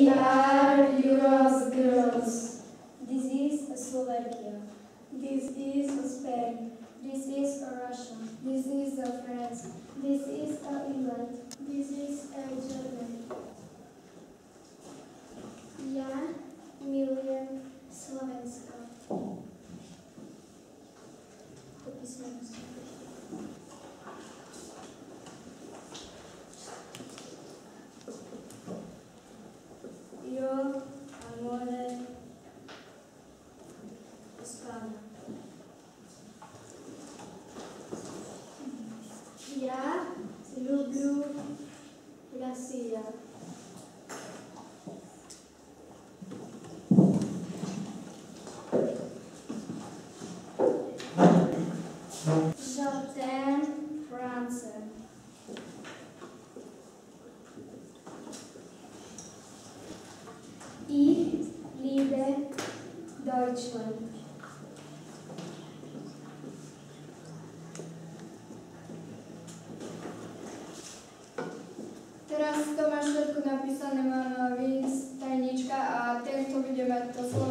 We are Euro's girls. This is Slovakia. This is Spain. This is Russia. This is France. This J'aime France. Ich liebe Deutschland. napísané má Vince Tajnička a ten, kto bude mať to slovo,